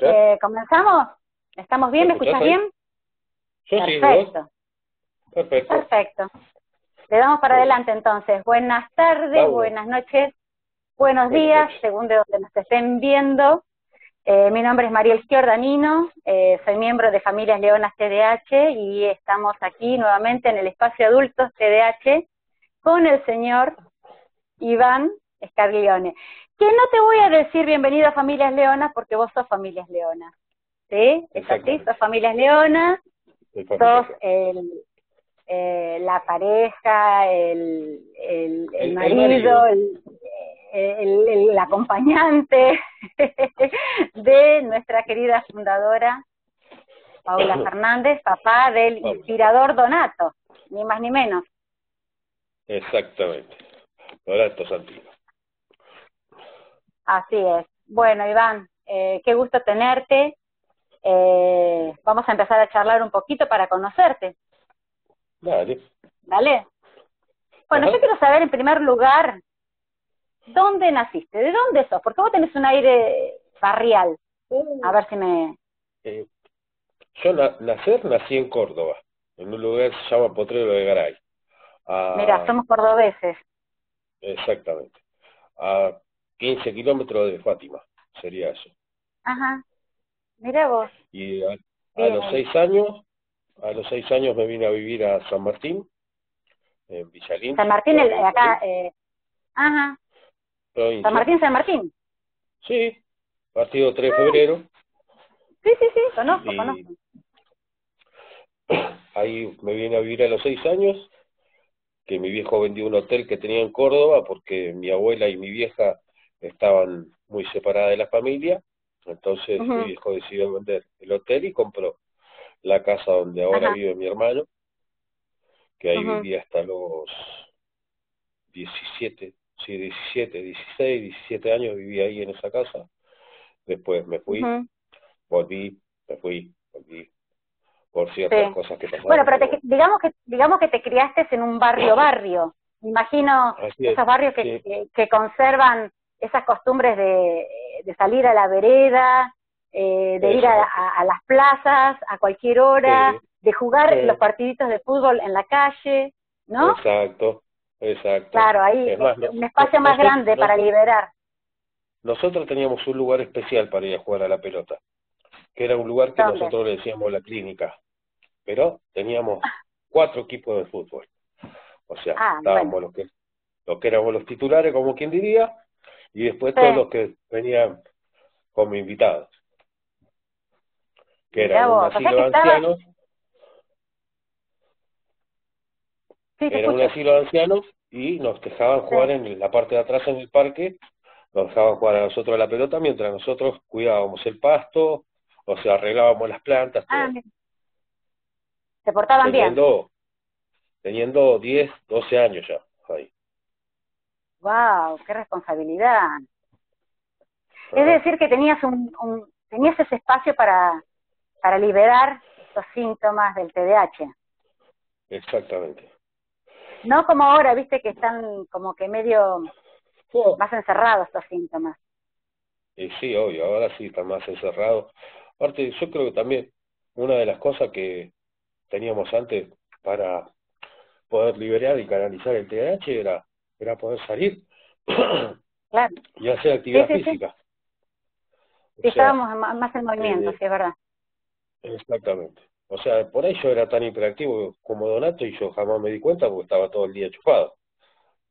Eh, ¿Comenzamos? ¿Estamos bien? ¿Me escuchas bien? Perfecto. Perfecto. Perfecto. Le damos para adelante entonces. Buenas tardes, buenas noches, buenos días, según de donde nos estén viendo. Eh, mi nombre es Mariel Giordanino, eh, soy miembro de Familias Leonas TDH y estamos aquí nuevamente en el espacio adultos TDH con el señor Iván Scarlione. Que no te voy a decir bienvenido a Familias Leonas porque vos sos Familias Leonas. ¿Sí? ¿Es así? Sos Familias Leonas, sos el, eh, la pareja, el, el, marido, el, el, acompañante de nuestra querida fundadora Paula Fernández, papá del inspirador Donato, ni más ni menos. Exactamente, Donato Santino. Así es. Bueno, Iván, eh, qué gusto tenerte. Eh, vamos a empezar a charlar un poquito para conocerte. Dale. Dale. Bueno, yo quiero saber en primer lugar, ¿dónde naciste? ¿De dónde sos? Porque vos tenés un aire barrial. A ver si me... Eh, yo nacer nací en Córdoba, en un lugar que se llama Potrero de Garay. Mira, somos cordobeses. Exactamente. A 15 kilómetros de Fátima, sería eso. Ajá. Mira vos. Y a, los seis años, a los seis años me vine a vivir a San Martín, en Villalín. San Martín, el, acá, eh, ajá. San Martín, San Martín. Sí, partido 3 de febrero. Sí, sí, sí, conozco, conozco. Ahí me vine a vivir a los seis años, que mi viejo vendió un hotel que tenía en Córdoba porque mi abuela y mi vieja estaban muy separadas de la familia, entonces mi viejo decidió vender el hotel y compró la casa donde ahora vive mi hermano, que ahí vivía hasta los 17, sí, 17, 16, 17 años vivía ahí en esa casa. Después me fui, volví, me fui, volví, por ciertas cosas que pasaron. Bueno, pero digamos que digamos que te criaste en un barrio barrio. Imagino esos barrios que, que, conservan esas costumbres de, de salir a la vereda, eh, de ir a, a, las plazas a cualquier hora, de jugar los partiditos de fútbol en la calle, ¿no? Exacto, exacto. Claro, ahí un espacio más grande para liberar. Nosotros teníamos un lugar especial para ir a jugar a la pelota, que era un lugar que nosotros le decíamos la clínica, pero teníamos cuatro equipos de fútbol. O sea, ah, estábamos los que los que éramos los titulares, como quien diría, y después todos los que venían como invitados. Que eran un asilo de ancianos. era un asilo de ancianos y nos dejaban jugar en la parte de atrás en el parque, nos dejaban jugar a nosotros la pelota mientras nosotros cuidábamos el pasto, o sea, arreglábamos las plantas. Ah, Se portaban teniendo, bien. Teniendo 10, 12 años ya. Ahí. ¡Wow! ¡Qué responsabilidad! Es decir, que tenías un, un, tenías ese espacio para, para liberar estos síntomas del TDAH. Exactamente. No como ahora, viste que están como que medio más encerrados estos síntomas. Y sí, obvio, ahora sí están más encerrados. Aparte, yo creo que también una de las cosas que teníamos antes para poder liberar y canalizar el TDAH era, era poder salir claro. y hacer actividad física. Sí, estábamos más en movimiento, eh, sí, es verdad. Exactamente. O sea, por ahí yo era tan hiperactivo como Donato y yo jamás me di cuenta porque estaba todo el día chupado.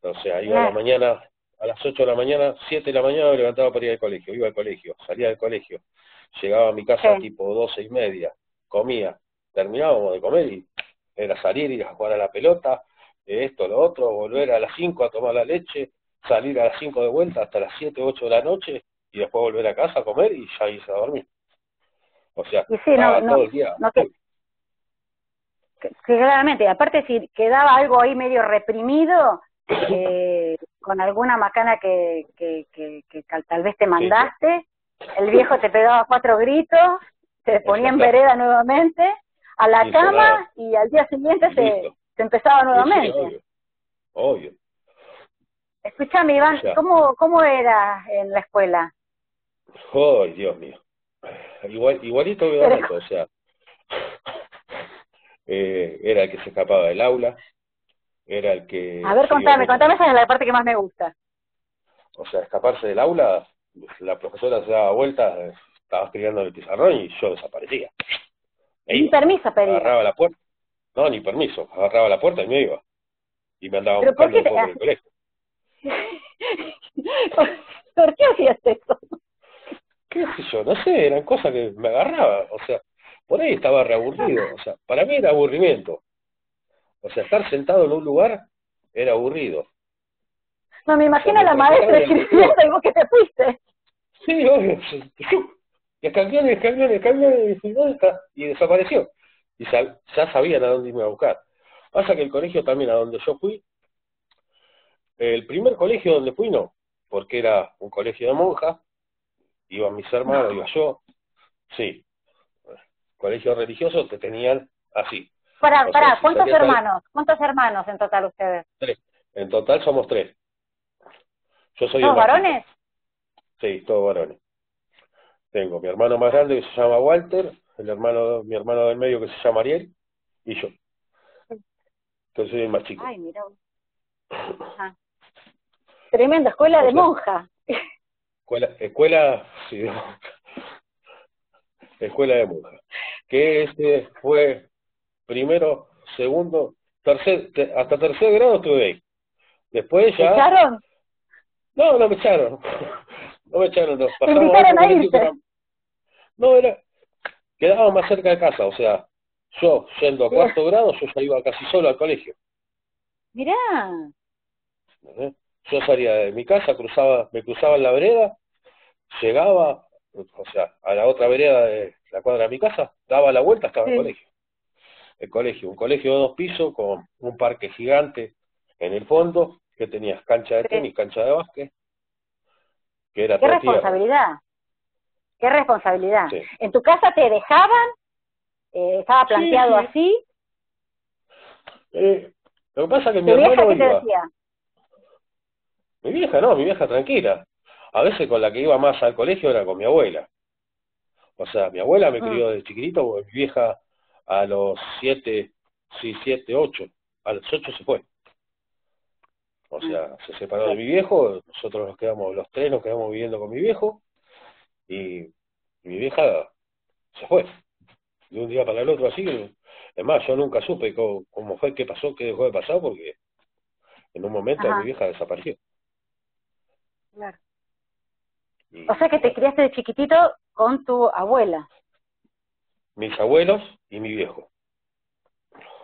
O sea, iba a la mañana, a las 8 de la mañana, 7 de la mañana me levantaba para ir al colegio, iba al colegio, salía del colegio, llegaba a mi casa tipo 12 y media, comía, terminábamos de comer y era salir, ir a jugar a la pelota, esto, lo otro, volver a las 5 a tomar la leche, salir a las 5 de vuelta hasta las 7, 8 de la noche y después volver a casa a comer y ya irse a dormir. O sea, todo el día. que, claramente, aparte si quedaba algo ahí medio reprimido, eh, con alguna macana que, que, que, tal vez te mandaste, el viejo te pegaba cuatro gritos, te ponía en vereda nuevamente, a la cama y al día siguiente se, se empezaba nuevamente. obvio. obvio. Escúchame, Iván, ¿cómo, ¿cómo era en la escuela? ¡Oh, Dios mío! igual, igualito que o sea, eh, era el que se escapaba del aula, era el que... A ver, contame, contame, esa es la parte que más me gusta. O sea, escaparse del aula, la profesora se daba vuelta, estaba escribiendo en el pizarrón y yo desaparecía. Ni permiso pedía. Agarraba la puerta. No, ni permiso. Agarraba la puerta y me iba. Y me andaba buscando un poco el colegio. ¿Por qué hacías eso? qué sé yo, no sé, eran cosas que me agarraba, o sea, por ahí estaba reaburrido, o sea, para mí era aburrimiento. O sea, estar sentado en un lugar era aburrido. No, me imagino a la maestra escribiendo y vos que te fuiste. Sí, obvio. Y escaneó, y escaneó, y escaneó, y desapareció. Y ya, ya sabían a dónde iba a buscar. Pasa que el colegio también a donde yo fui, el primer colegio donde fui no, porque era un colegio de monjas, iban mis hermanos, iba yo, sí. Colegio religioso te tenían así. Para, para, ¿cuántos hermanos? ¿Cuántos hermanos en total ustedes? Tres. En total somos tres. Yo soy ¿Todos varones? Sí, todos varones. Tengo mi hermano más grande que se llama Walter, el hermano, mi hermano del medio que se llama Ariel, y yo. Entonces soy el más chico. Ay, mira. Tremenda escuela de monja. Escuela, escuela, sí, escuela de monja. Que ese fue primero, segundo, tercer, hasta tercer grado estuve ahí. Después ya. ¿Me echaron? No, no me echaron. No me echaron, no. a No, era. Quedaba más cerca de casa, o sea, yo yendo a cuarto grado, yo ya iba casi solo al colegio. Mirá. ¿Eh? Yo salía de mi casa, cruzaba, me cruzaba en la vereda, llegaba, o sea, a la otra vereda de la cuadra de mi casa, daba la vuelta, estaba el colegio. El colegio, un colegio de dos pisos con un parque gigante en el fondo, que tenías cancha de tenis, cancha de básquet, que era Qué responsabilidad. Qué responsabilidad. ¿En tu casa te dejaban? Eh, ¿Estaba planteado así? Eh, lo que pasa es que mi hermano qué te decía? Mi vieja no, mi vieja tranquila. A veces con la que iba más al colegio era con mi abuela. O sea, mi abuela me mm. crió de chiquitito porque mi vieja a los siete, sí, siete, ocho, a los ocho se fue. O sea, se separó de mi viejo, nosotros nos quedamos, los tres nos quedamos viviendo con mi viejo, y, mi vieja se fue. De un día para el otro así, es más, yo nunca supe cómo, cómo fue, qué pasó, qué dejó de pasar, porque en un momento mi vieja desapareció. Claro. o sea que te criaste de chiquitito con tu abuela. Mis abuelos y mi viejo.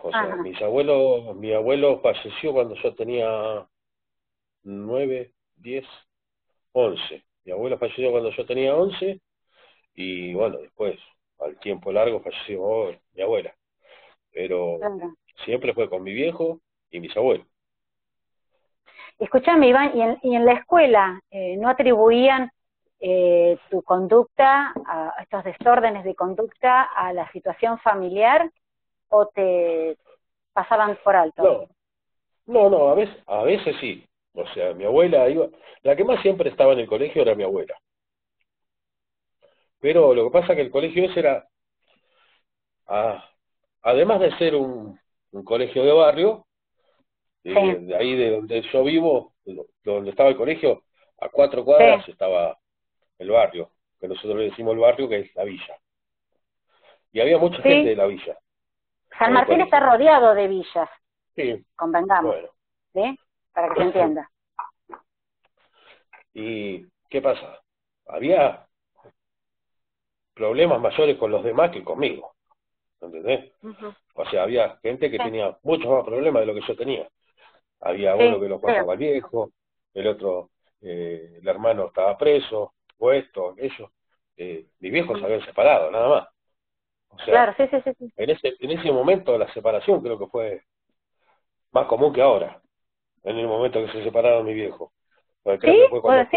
O sea, mis abuelos, mi abuelo falleció cuando yo tenía nueve, diez, once. Mi abuelo falleció cuando yo tenía once y bueno, después, al tiempo largo, falleció mi abuela. Pero siempre fue con mi viejo y mis abuelos. Escúchame, Iván, ¿y en, y en la escuela eh, no atribuían eh, tu conducta, a, estos desórdenes de conducta, a la situación familiar o te pasaban por alto? No, no, no a, veces, a veces sí. O sea, mi abuela iba, la que más siempre estaba en el colegio era mi abuela. Pero lo que pasa es que el colegio ese era, además de ser un, un colegio de barrio, de ahí de donde yo vivo, donde estaba el colegio, a cuatro cuadras estaba el barrio, que nosotros le decimos el barrio, que es la villa. Y había mucha gente de la villa. San Martín está rodeado de villas. Sí. Convengamos. ¿Sí? Para que se entienda. ¿Y qué pasa? Había problemas mayores con los demás que conmigo. ¿Entendés? O sea, había gente que tenía muchos más problemas de lo que yo tenía. Había uno que lo pasaba al viejo, el otro, eh, el hermano estaba preso, o esto, aquello. Eh, mis viejos se habían separado, nada más. O sea, claro, sí, sí, sí, En, ese, en ese momento la separación creo que fue más común que ahora, en el momento que se separaron mi viejo. creo que fue cuando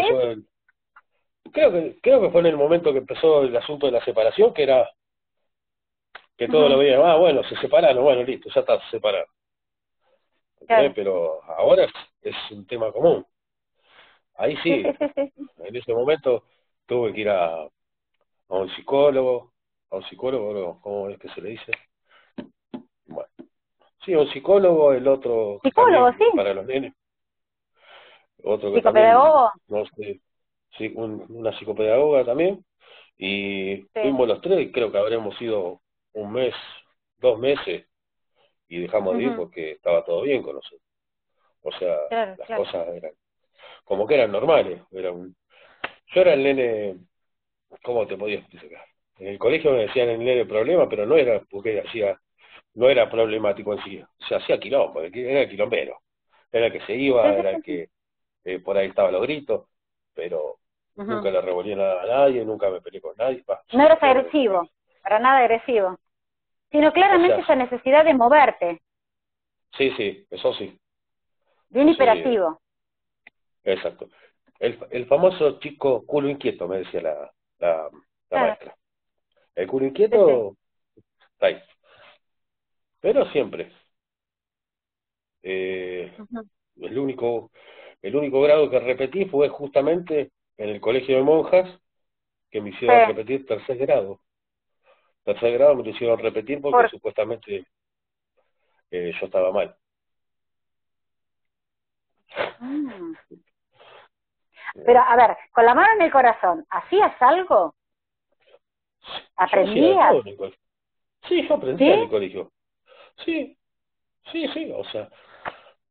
creo que creo que fue en el momento que empezó el asunto de la separación que era que todo lo veían ah bueno se separaron bueno listo ya está se separaron pero ahora es, un tema común. Ahí sí, en ese momento tuve que ir a, a un psicólogo, a un psicólogo, ¿cómo es que se le dice? Sí, un psicólogo, el otro psicólogo, sí. para los nenes. Otro que ¿Psicopedagogo? no sé, sí, una psicopedagoga también. Y fuimos los tres, creo que habremos ido un mes, dos meses, y dejamos de ir porque estaba todo bien con nosotros. O sea, las cosas eran como que eran normales. Era un... Yo era el nene, ¿cómo te podía explicar? En el colegio me decían el nene problema, pero no era porque hacía, no era problemático en sí, se hacía quilombo, era el quilombero. Era el que se iba, era el que eh, por ahí estaba los gritos, pero nunca le revolví nada a nadie, nunca me peleé con nadie. no eras agresivo, para nada agresivo, sino claramente esa necesidad de moverte. Sí, sí, eso sí. Bien hiperactivo. Exacto. El, el famoso chico culo inquieto, me decía la, la, maestra. El culo inquieto está ahí. Pero siempre. Eh, El único el único grado que repetí fue justamente en el colegio de monjas, que me hicieron repetir tercer grado. Tercer grado me lo hicieron repetir porque supuestamente eh, yo estaba mal. Mm. Pero, a ver, con la mano en el corazón, ¿hacías algo? ¿Aprendías? Sí, yo aprendí en el colegio. Sí, sí, sí, o sea,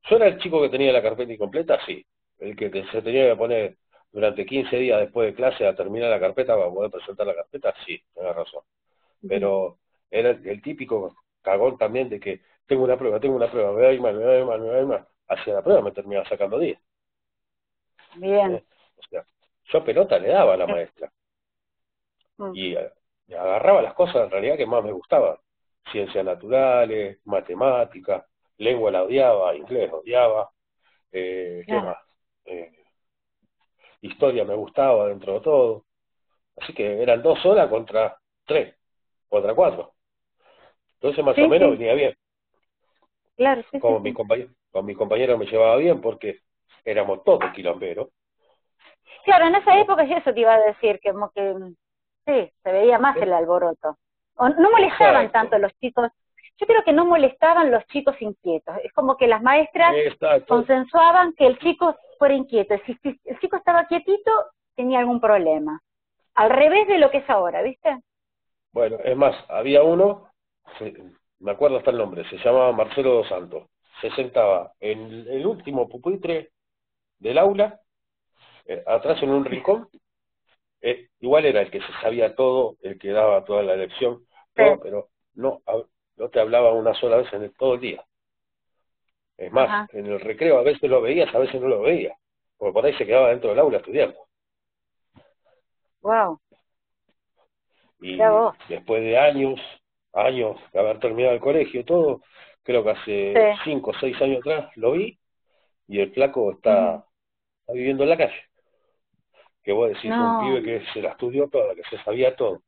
yo era el chico que tenía la carpeta incompleta, sí. El que se tenía que poner durante 15 días después de clase a terminar la carpeta para poder presentar la carpeta, sí, tenés razón. Pero era el, típico cagón también de que tengo una prueba, tengo una prueba, me va a ir mal, me va a ir mal, me va a ir mal. Hacia la prueba me terminaba sacando 10. Bien. ¿Eh? O sea, yo pelota le daba a la maestra. Mm. Y, eh, agarraba las cosas en realidad que más me gustaban. Ciencias naturales, matemáticas, lengua la odiaba, inglés odiaba, eh, ¿qué más? Eh, historia me gustaba dentro de todo. Así que eran dos horas contra tres, contra cuatro. Entonces más o menos venía bien. Claro, sí, Como mi compañero, con mi compañero me llevaba bien porque éramos todos quilomberos. Claro, en esa época sí eso te iba a decir, que como que sí, se veía más el alboroto. O no molestaban tanto los chicos yo creo que no molestaban los chicos inquietos. Es como que las maestras consensuaban que el chico fuera inquieto. Si, el chico estaba quietito, tenía algún problema. Al revés de lo que es ahora, ¿viste? Bueno, es más, había uno, me acuerdo hasta el nombre, se llamaba Marcelo Dos Santos. Se sentaba en el último pupitre del aula, eh, atrás en un rincón. Eh, igual era el que se sabía todo, el que daba toda la lección, pero no, no te hablaba una sola vez en todo el día. Es más, en el recreo a veces lo veías, a veces no lo veías, porque por ahí se quedaba dentro del aula estudiando. Wow. Y después de años, años de haber terminado el colegio, todo, creo que hace cinco o seis años atrás lo vi, y el flaco está, viviendo en la calle. Que vos decís, un pibe que se la estudió toda, que se sabía todo,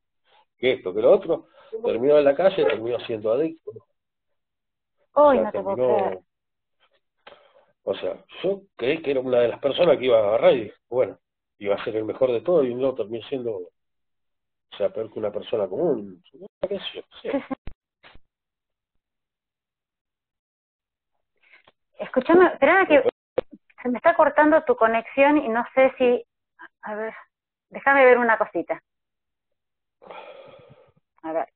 que esto, que lo otro, terminó en la calle, terminó siendo adicto. Hoy no te puedo O sea, yo creí que era una de las personas que iba a agarrar y bueno, iba a ser el mejor de todo y no terminó siendo, o sea, peor que una persona común. ¿Qué Escúchame, espérame que se me está cortando tu conexión y no sé si, a ver, déjame ver una cosita. A ver.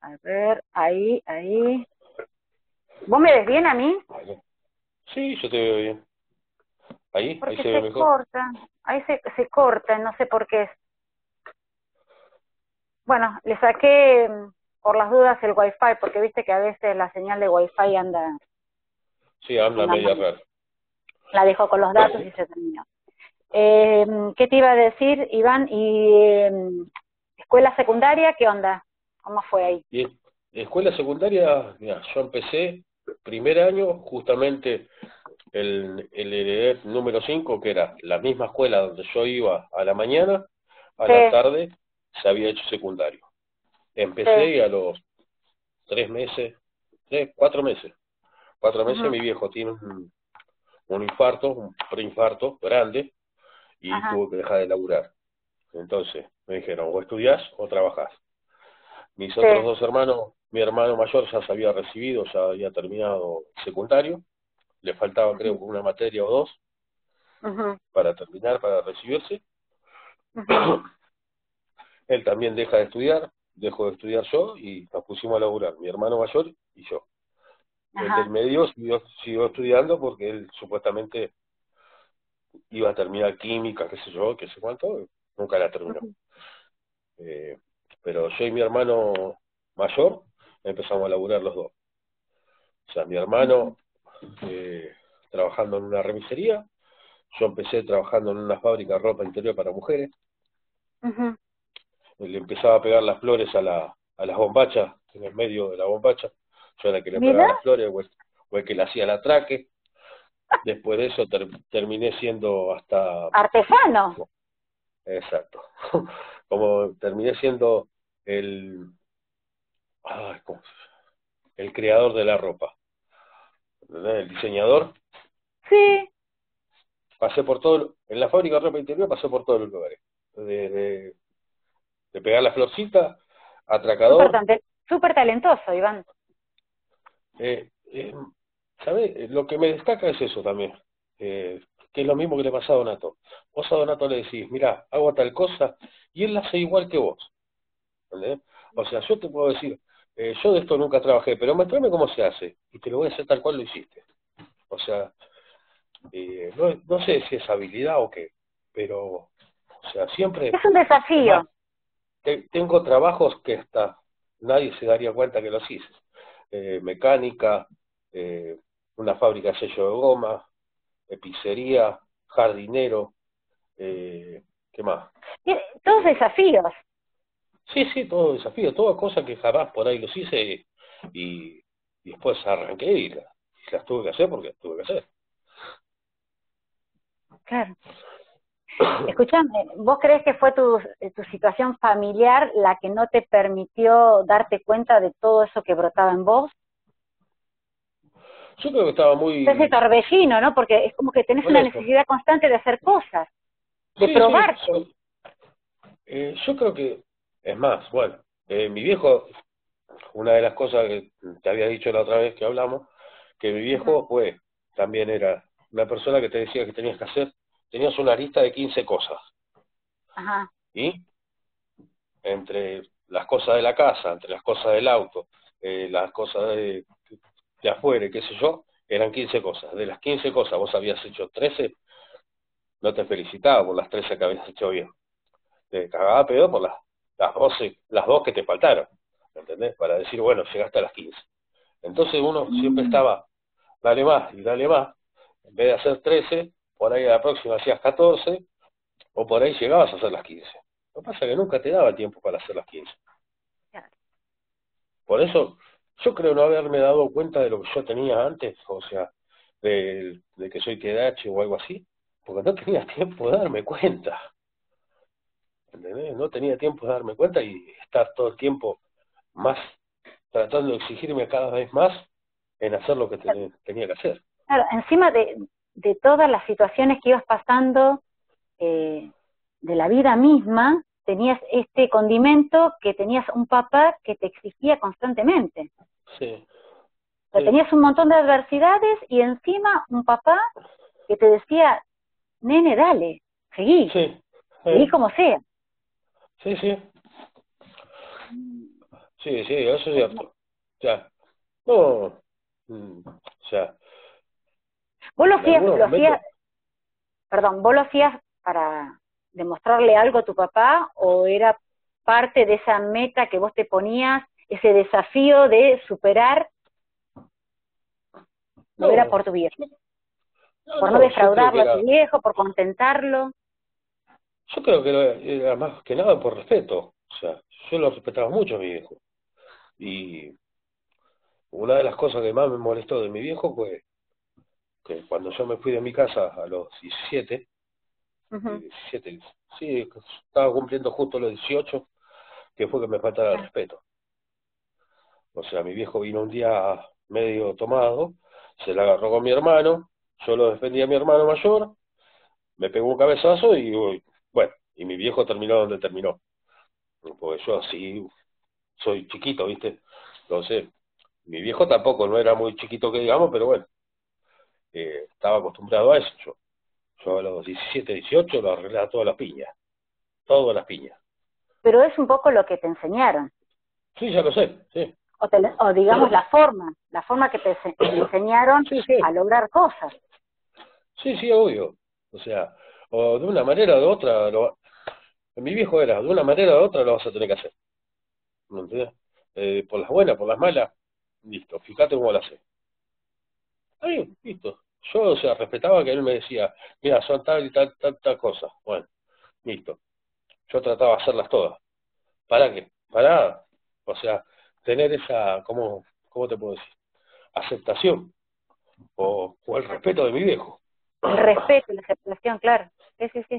A ver, ahí, ahí. ¿Vos me ves bien a mí? Sí, yo te veo bien. Ahí, ahí se, ve mejor. corta, ahí se, se corta, no sé por qué. Bueno, le saqué mm, por las dudas el wifi, porque viste que a veces la señal de wifi anda... Sí, anda, media rara. La dejó con los datos y se terminó. Eh, ¿Qué te iba a decir, Iván? ¿Y em, escuela secundaria qué onda? ¿Cómo fue ahí? Y escuela secundaria, mira, yo empecé primer año justamente el, el número 5, que era la misma escuela donde yo iba a la mañana, a la tarde se había hecho secundario. Empecé y a los tres meses, tres, cuatro meses, cuatro meses mi viejo tiene un, un infarto, un preinfarto grande, y tuvo que dejar de laburar. Entonces, me dijeron, o estudias o trabajas. Mis otros dos hermanos, mi hermano mayor ya se había recibido, ya había terminado secundario, le faltaba creo una materia o dos para terminar, para recibirse. Él también deja de estudiar, dejó de estudiar yo y nos pusimos a laburar, mi hermano mayor y yo. El del medio siguió, siguió estudiando porque él supuestamente iba a terminar química, qué sé yo, qué sé cuánto, nunca la terminó. Eh, pero yo y mi hermano mayor empezamos a laburar los dos. O sea, mi hermano eh, trabajando en una remisería, yo empecé trabajando en una fábrica de ropa interior para mujeres. Le empezaba a pegar las flores a, la, a las bombachas, en el medio de la bombacha. Yo era el que le pegaba las flores o el, que le hacía el atraque. Después de eso terminé siendo hasta... Artesano. Exacto. Como terminé siendo el... El creador de la ropa. El diseñador. Sí. Pasé por todo... En la fábrica de ropa interior pasé por todos los lugares. De, de, pegar la florcita, atracador. Súper talentoso, Iván. Eh, eh, ¿Sabes? Lo que me destaca es eso también. Eh, que es lo mismo que le pasa a Donato. Vos a Donato le decís, mira, hago tal cosa, y él la hace igual que vos. O sea, yo te puedo decir, eh, yo de esto nunca trabajé, pero muéstrame cómo se hace, y te lo voy a hacer tal cual lo hiciste. O sea, eh, no, no sé si es habilidad o qué, pero, o sea, siempre... Es un desafío. tengo trabajos que hasta nadie se daría cuenta que los hice. Eh, mecánica, eh, una fábrica de sello de goma, pizzería, jardinero, eh, ¿qué más? Todos desafíos. Sí, sí, todos desafíos, todas cosas que jamás por ahí los hice y, después arranqué y, las tuve que hacer porque las tuve que hacer. Claro. Escúchame, ¿vos crees que fue tu, tu situación familiar la que no te permitió darte cuenta de todo eso que brotaba en vos? Yo creo que estaba muy... Ese torbellino, ¿no? Porque es como que tenés una necesidad constante de hacer cosas, de probarte. Eh, yo creo que, es más, bueno, eh, mi viejo, una de las cosas que te había dicho la otra vez que hablamos, que mi viejo, pues, también era una persona que te decía que tenías que hacer, tenías una lista de 15 cosas. Ajá. Y entre las cosas de la casa, entre las cosas del auto, eh, las cosas de, de afuera, qué sé yo, eran 15 cosas. De las 15 cosas vos habías hecho 13, no te felicitaba por las 13 que habías hecho bien. Te cagaba pedo por las, las, 12, las dos que te faltaron, ¿entendés? Para decir, bueno, llegaste a las 15. Entonces uno siempre estaba, dale más y dale más. En vez de hacer 13, por ahí a la próxima hacías 14, o por ahí llegabas a hacer las 15. Lo que pasa es que nunca te daba tiempo para hacer las 15. Por eso yo creo no haberme dado cuenta de lo que yo tenía antes, o sea, de, que soy TDAH o algo así, porque no tenía tiempo de darme cuenta. ¿Entendés? No tenía tiempo de darme cuenta y estar todo el tiempo más tratando de exigirme cada vez más en hacer lo que tenía que hacer. Claro, encima de, de todas las situaciones que ibas pasando eh, de la vida misma, tenías este condimento que tenías un papá que te exigía constantemente. Sí. Tenías un montón de adversidades y encima un papá que te decía, nene, dale, seguí, sí. seguí como sea. Sí, sí. Sí, sí, eso es cierto. O sea, no, mm, o sea... Vos lo hacías, lo hacías, perdón, vos lo hacías para demostrarle algo a tu papá o era parte de esa meta que vos te ponías ese desafío de superar, no, era por tu viejo, por no, defraudarlo a tu viejo, por contentarlo. Yo creo que era, más que nada por respeto, o sea, yo lo respetaba mucho a mi viejo. Y una de las cosas que más me molestó de mi viejo fue que cuando yo me fui de mi casa a los 17, 17 sí, estaba cumpliendo justo los 18, que fue que me faltara el respeto. O sea, mi viejo vino un día medio tomado, se la agarró con mi hermano, yo lo defendí a mi hermano mayor, me pegó un cabezazo y bueno, y mi viejo terminó donde terminó. Porque yo así soy chiquito, ¿viste? Entonces, mi viejo tampoco no era muy chiquito que digamos, pero bueno, eh, estaba acostumbrado a eso. Yo, yo a los 17, 18 lo arreglaba todas las piñas, todas las piñas. Pero es un poco lo que te enseñaron. Sí, ya lo sé, sí. O, digamos la forma, la forma que te, enseñaron a lograr cosas. Sí, sí, obvio. O sea, o de una manera o de otra, lo, mi viejo era, de una manera o de otra lo vas a tener que hacer. ¿Me entiendes? Eh, por las buenas, por las malas, listo, fíjate cómo lo hace. Ahí, listo. Yo, o sea, respetaba que él me decía, mira, son tal y tal, tal, tal cosa. Bueno, listo. Yo trataba de hacerlas todas. ¿Para qué? Para, o sea, tener esa, ¿cómo, cómo te puedo decir? Aceptación. O, o el respeto de mi viejo. El respeto, la aceptación, claro. Sí, sí, sí.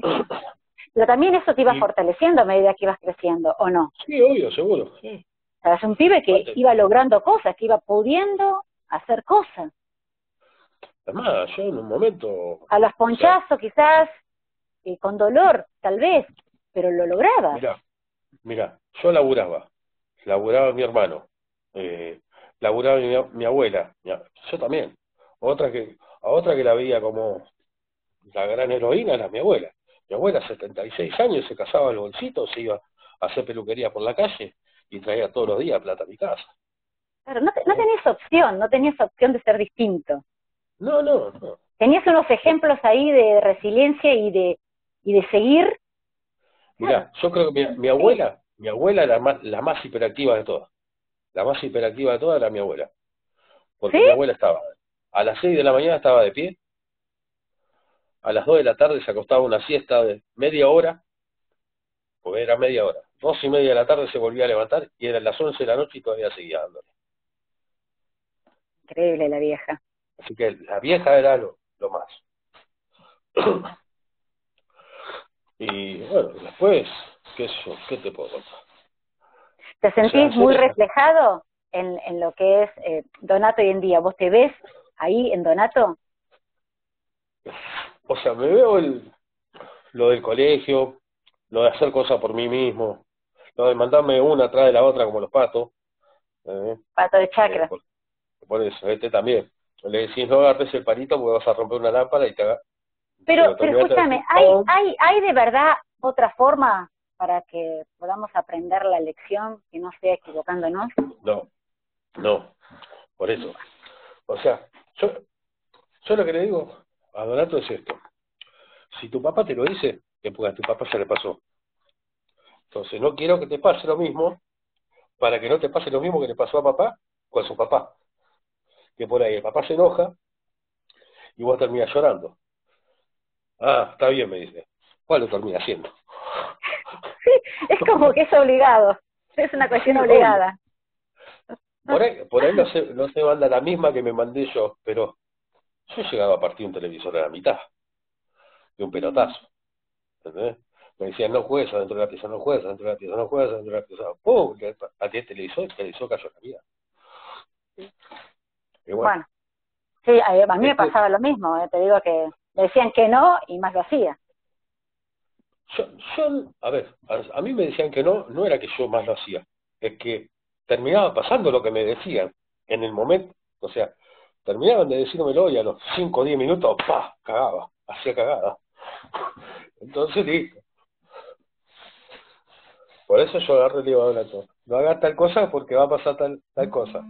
Pero también eso te iba fortaleciendo a medida que ibas creciendo, ¿o no? Sí, obvio, seguro. Sí. O sea, es un pibe que iba logrando cosas, que iba pudiendo hacer cosas. Además, yo en un momento... A los ponchazos quizás, y con dolor, tal vez, pero lo lograba. Mira, mira, yo laburaba, laburaba mi hermano, eh, laburaba mi, mi abuela, yo también. Otra que, a otra que la veía como la gran heroína era mi abuela. Mi abuela, 76 años, se casaba el bolsito, se iba a hacer peluquería por la calle y traía todos los días plata a mi casa. Claro, no, no tenías opción, no tenías opción de ser distinto. No, no, no. Tenías unos ejemplos ahí de resiliencia y de y de seguir. Mira, yo creo que mi, abuela, mi abuela era más, la más hiperactiva de todas. La más hiperactiva de todas era mi abuela. Porque mi abuela estaba a las 6 de la mañana estaba de pie, a las 2 de la tarde se acostaba una siesta de media hora, porque era media hora. Dos y media de la tarde se volvía a levantar y eran las 11 de la noche y todavía seguía dándole. Increíble la vieja. Así que la vieja era lo, lo más. y bueno, después, ¿qué, eso, ¿qué te puedo contar? ¿Te sentís muy reflejado en, en lo que es eh, Donato hoy en día? ¿Vos te ves ahí en Donato? O sea, me veo el, lo del colegio, lo de hacer cosas por mí mismo, lo de mandarme una atrás de la otra como los patos. ¿eh? Pato de chakra. Eh, por, eso, este también. Le decís, no agarres el palito porque vas a romper una lámpara y te Pero, pero escúchame, ¿hay, ¿hay, ¿hay de verdad otra forma para que podamos aprender la lección y no sea equivocándonos? No, no, por eso. O sea, yo, yo lo que le digo a Donato es esto. Si tu papá te lo dice, que porque a tu papá se le pasó. Entonces, no quiero que te pase lo mismo para que no te pase lo mismo que le pasó a papá con su papá. Que por ahí el papá se enoja y vos terminas llorando. Ah, está bien, me dice. ¿Cuál lo termina haciendo? Sí, es como que es obligado. Es una cuestión obligada. Por ahí, por ahí no, se, no se manda la misma que me mandé yo, pero yo llegaba a partir un televisor a la mitad, de un pelotazo. ¿Entendés? Me decían, no juegues adentro de la pieza, no juegues adentro de la pieza, no juegues adentro de la pieza. ¡Pum! A ti el televisor, el televisor cayó la vida. bueno. sí, a mí me este pasaba lo mismo, eh, te digo que me decían que no y más lo hacía. Yo, a ver, a, a, mí me decían que no, no era que yo más lo hacía, es que terminaba pasando lo que me decían en el momento, o sea, terminaban de decírmelo y a los 5 o 10 minutos, ¡pa! cagaba, hacía cagada. Entonces, listo. Por eso yo agarro el libro de todo. No hagas tal cosa porque va a pasar tal, tal cosa.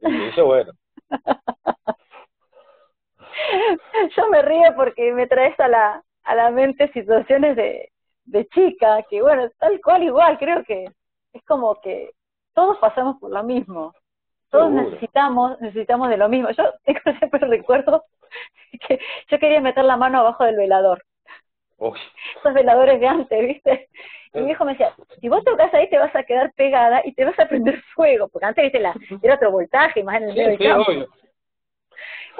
Y me dice, bueno. Yo me río porque me traes a la, a la mente situaciones de, de chica, que bueno, tal cual igual, creo que es como que todos pasamos por lo mismo todos necesitamos, necesitamos de lo mismo. Yo siempre recuerdo que yo quería meter la mano abajo del velador. Esos veladores de antes, ¿viste? Y mi hijo me decía, si vos tocas ahí te vas a quedar pegada y te vas a prender fuego, porque antes, ¿viste? La, era otro voltaje, más en el medio del campo.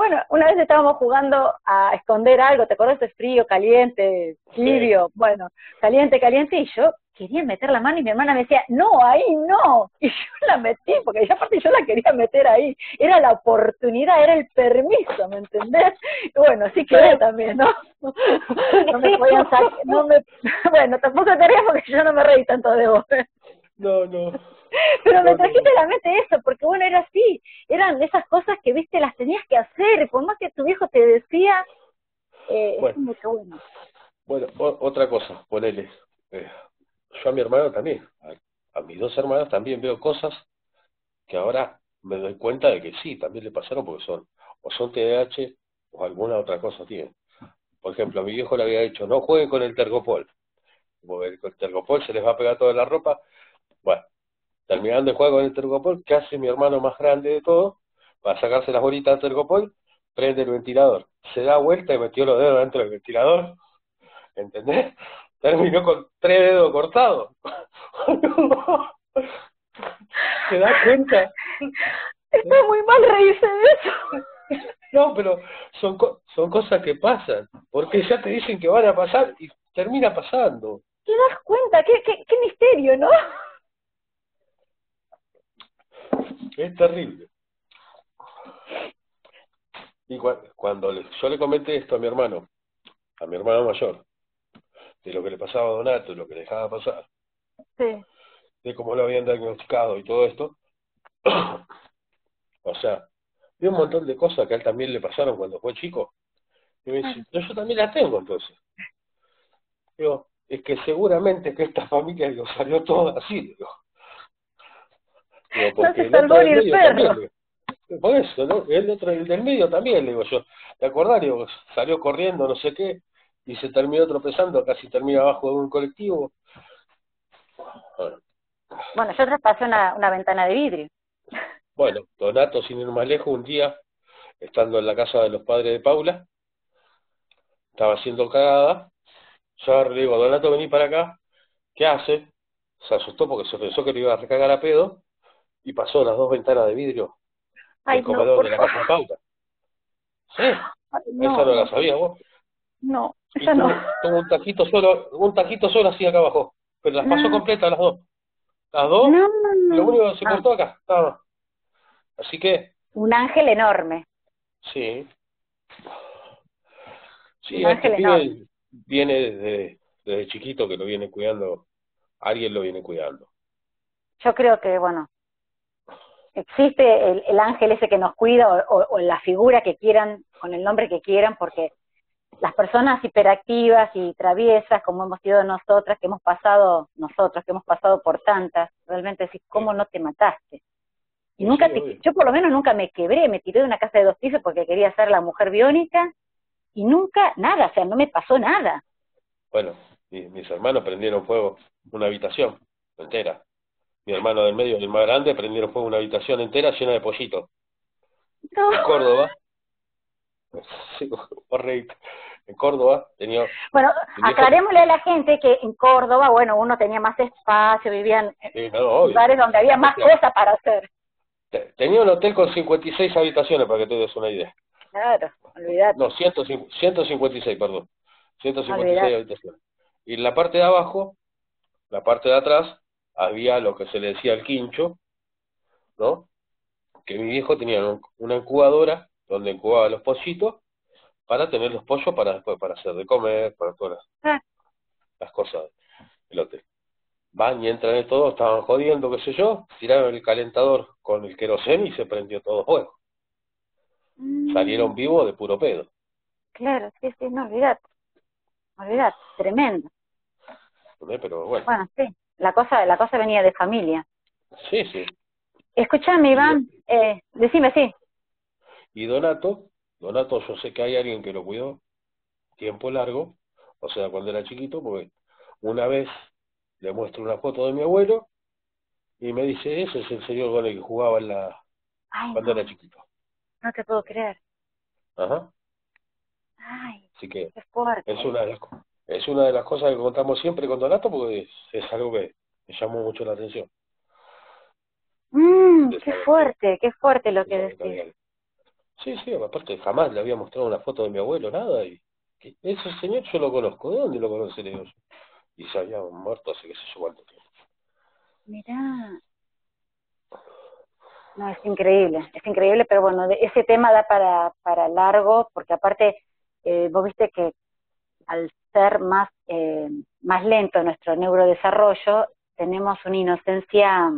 Bueno, una vez estábamos jugando a esconder algo, ¿te acuerdas? Es frío, caliente, tibio, bueno, caliente, caliente, y yo quería meter la mano y mi hermana me decía, no, ahí no. Y yo la metí, porque ya aparte yo la quería meter ahí. Era la oportunidad, era el permiso, ¿me entendés? Y bueno, sí quedé también, ¿no? No me podían sacar, no me, bueno, tampoco quería porque yo no me reí tanto de vos. No, no. Pero me trajiste a la mente eso, porque bueno, era así, eran esas cosas que, viste, las tenías que hacer, por más que tu viejo te decía, eh, bueno. bueno. Bueno, otra cosa, ponele, eh, yo a mi hermano también, a, mis dos hermanas también veo cosas que ahora me doy cuenta de que sí, también le pasaron porque son, o son TDAH o alguna otra cosa tienen. Por ejemplo, a mi viejo le había dicho, no jueguen con el tergopol, porque el tergopol se les va a pegar toda la ropa. Bueno, terminando el juego con el tergopol, ¿qué hace mi hermano más grande de todo? Para sacarse las bolitas del tergopol, prende el ventilador, se da vuelta y metió los dedos dentro del ventilador, ¿entendés? terminó con tres dedos cortados. ¿Te das cuenta? Está muy mal reírse de eso. No, pero son, son cosas que pasan, porque ya te dicen que van a pasar y termina pasando. ¿Te das cuenta? ¿Qué, qué, qué misterio, no? Es terrible. Y cuando yo le comenté esto a mi hermano, a mi hermano mayor, de lo que le pasaba a Donato y lo que le dejaba pasar, sí. de cómo lo habían diagnosticado y todo esto, o sea, de un montón de cosas que a él también le pasaron cuando fue chico. Y me dice, yo también las tengo entonces. Digo, es que seguramente que esta familia digo, salió todo así, digo. Digo porque no se salvó ni el perro. También, por eso, ¿no? el otro el del medio también, le digo yo. ¿Te acordás? Digo, salió corriendo, no sé qué, y se terminó tropezando, casi termina abajo de un colectivo. Bueno, yo traspasé una, una ventana de vidrio. Bueno, Donato, sin ir más lejos, un día, estando en la casa de los padres de Paula, estaba haciendo cagada, yo le digo, Donato, vení para acá, ¿qué hace? Se asustó porque se pensó que le iba a recagar a pedo, y pasó las dos ventanas de vidrio del comedor de la casa de Paula. ¿Sí? no. Esa no la sabía vos. No. Esa no. Tuvo un tajito solo, un tajito solo así acá abajo. Pero las pasó completas las dos. Las dos, no, lo único que se cortó acá, estaba. Así que. Un ángel enorme. Sí. Sí, un este ángel viene desde, desde chiquito que lo viene cuidando, alguien lo viene cuidando. Yo creo que, bueno, existe el, el ángel ese que nos cuida o, o la figura que quieran, con el nombre que quieran, porque las personas hiperactivas y traviesas, como hemos sido nosotras, que hemos pasado, nosotros, que hemos pasado por tantas, realmente decís, ¿cómo no te mataste? Y nunca te, yo por lo menos nunca me quebré, me tiré de una casa de dos pisos porque quería ser la mujer biónica y nunca, nada, o sea, no me pasó nada. Bueno, mis, hermanos prendieron fuego una habitación entera. Mi hermano del medio, el más grande, prendieron fuego una habitación entera llena de pollitos. En Córdoba. Sí, en Córdoba tenía... Bueno, aclarémosle a la gente que en Córdoba, bueno, uno tenía más espacio, vivían en lugares donde había más cosas para hacer. Tenía un hotel con 56 habitaciones, para que te des una idea. Claro, olvidate. No, 156, perdón. 156 habitaciones. Y en la parte de abajo, la parte de atrás, había lo que se le decía el quincho, ¿no? Que mi viejo tenía una incubadora donde incubaba los pollitos para tener los pollos para después, para hacer de comer, para todas las, ah. cosas del hotel. Van y entran de todo, estaban jodiendo, qué sé yo, tiraron el calentador con el queroseno y se prendió todo fuego. Mm. Salieron vivos de puro pedo. Claro, sí, sí, no, olvidate. Olvidate, tremendo. Pero bueno. Bueno, sí, la cosa, la cosa venía de familia. Sí, sí. Escuchame, Iván, eh, decime, sí. Y Donato, Donato, yo sé que hay alguien que lo cuidó tiempo largo, o sea, cuando era chiquito, porque una vez le muestro una foto de mi abuelo y me dice, ese es el señor con el que jugaba en la... cuando era chiquito. No te puedo creer. Ajá. Ay, Así que fuerte. es una de las es una de las cosas que contamos siempre con Donato porque es, algo que me llamó mucho la atención. Mm, qué fuerte, qué fuerte lo que decís. Sí, sí, aparte jamás le había mostrado una foto de mi abuelo, nada, y ese señor yo lo conozco, ¿de dónde lo conoceré yo? Y se había muerto hace que se yo cuánto tiempo. Mirá. No, es increíble, es increíble, pero bueno, ese tema da para, para largo, porque aparte, eh, vos viste que al ser más, eh, más lento nuestro neurodesarrollo, tenemos una inocencia